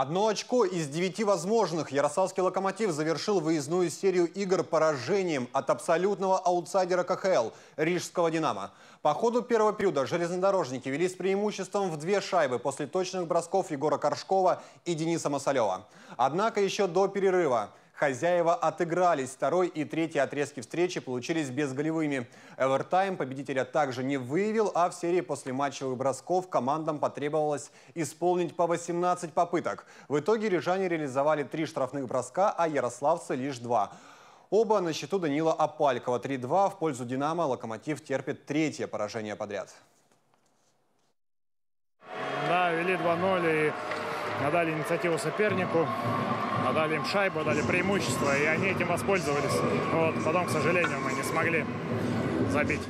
Одно очко из девяти возможных. Ярославский «Локомотив» завершил выездную серию игр поражением от абсолютного аутсайдера КХЛ – Рижского «Динамо». По ходу первого периода железнодорожники вели с преимуществом в две шайбы после точных бросков Егора Коршкова и Дениса Масалева. Однако еще до перерыва Хозяева отыгрались. Второй и третий отрезки встречи получились безголевыми. Эвертайм победителя также не выявил, а в серии после матчевых бросков командам потребовалось исполнить по 18 попыток. В итоге рижане реализовали три штрафных броска, а ярославцы лишь два. Оба на счету Данила Апалькова. 3-2 в пользу «Динамо». «Локомотив» терпит третье поражение подряд. Да, вели 2-0 и надали инициативу сопернику, надали им шайбу, дали преимущество, и они этим воспользовались. Вот, потом, к сожалению, мы не смогли забить.